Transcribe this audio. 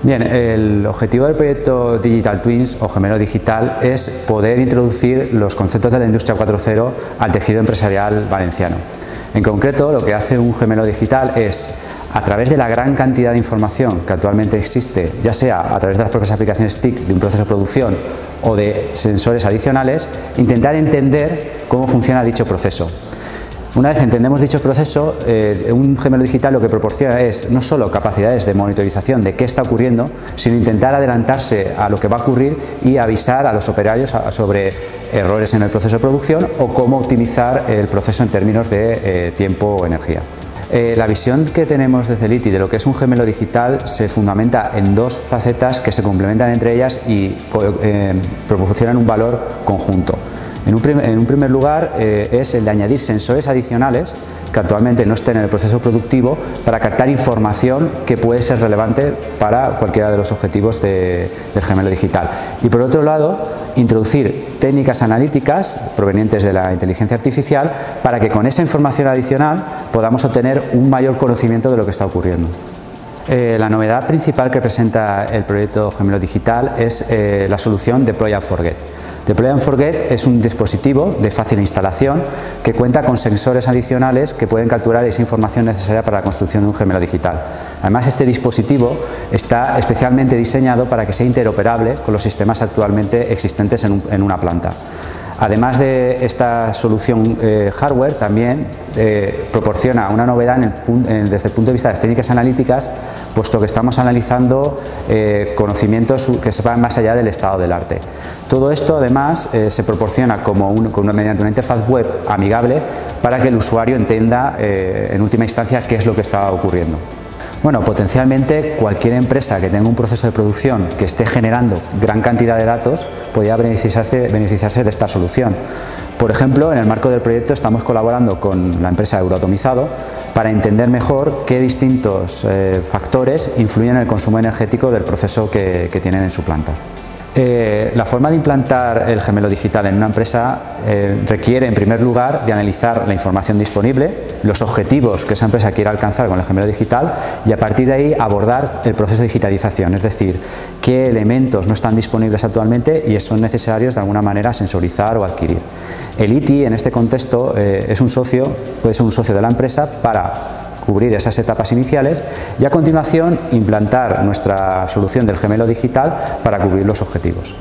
Bien, el objetivo del proyecto Digital Twins o Gemelo Digital es poder introducir los conceptos de la industria 4.0 al tejido empresarial valenciano. En concreto, lo que hace un gemelo digital es, a través de la gran cantidad de información que actualmente existe, ya sea a través de las propias aplicaciones TIC de un proceso de producción o de sensores adicionales, intentar entender cómo funciona dicho proceso. Una vez entendemos dicho proceso, eh, un gemelo digital lo que proporciona es no solo capacidades de monitorización de qué está ocurriendo, sino intentar adelantarse a lo que va a ocurrir y avisar a los operarios sobre errores en el proceso de producción o cómo optimizar el proceso en términos de eh, tiempo o energía. Eh, la visión que tenemos de Celiti de lo que es un gemelo digital se fundamenta en dos facetas que se complementan entre ellas y proporcionan un valor conjunto. En un, primer lugar eh, es el de añadir sensores adicionales que actualmente no estén en el proceso productivo para captar información que puede ser relevante para cualquiera de los objetivos del gemelo digital. Y por otro lado, introducir técnicas analíticas provenientes de la inteligencia artificial para que con esa información adicional podamos obtener un mayor conocimiento de lo que está ocurriendo. Eh, la novedad principal que presenta el proyecto Gemelo Digital es eh, la solución Deploy and Forget. Deploy and Forget es un dispositivo de fácil instalación que cuenta con sensores adicionales que pueden capturar esa información necesaria para la construcción de un gemelo digital. Además, este dispositivo está especialmente diseñado para que sea interoperable con los sistemas actualmente existentes en una planta. Además de esta solución eh, hardware, también eh, proporciona una novedad desde el punto de vista de las técnicas analíticas, puesto que estamos analizando eh, conocimientos que se van más allá del estado del arte. Todo esto, además, se proporciona como mediante una interfaz web amigable para que el usuario entienda, en última instancia, qué es lo que está ocurriendo. Bueno, potencialmente cualquier empresa que tenga un proceso de producción que esté generando gran cantidad de datos podría beneficiarse, de esta solución. Por ejemplo, en el marco del proyecto estamos colaborando con la empresa Euroatomizado para entender mejor qué distintos eh, factores influyen en el consumo energético del proceso que tienen en su planta. Eh, la forma de implantar el gemelo digital en una empresa eh, requiere, en primer lugar, de analizar la información disponible, los objetivos que esa empresa quiere alcanzar con el gemelo digital y a partir de ahí abordar el proceso de digitalización, es decir, qué elementos no están disponibles actualmente y son necesarios de alguna manera sensorizar o adquirir. El ITI en este contexto eh, es un socio, puede ser un socio de la empresa para cubrir esas etapas iniciales y a continuación implantar nuestra solución del gemelo digital para cubrir los objetivos.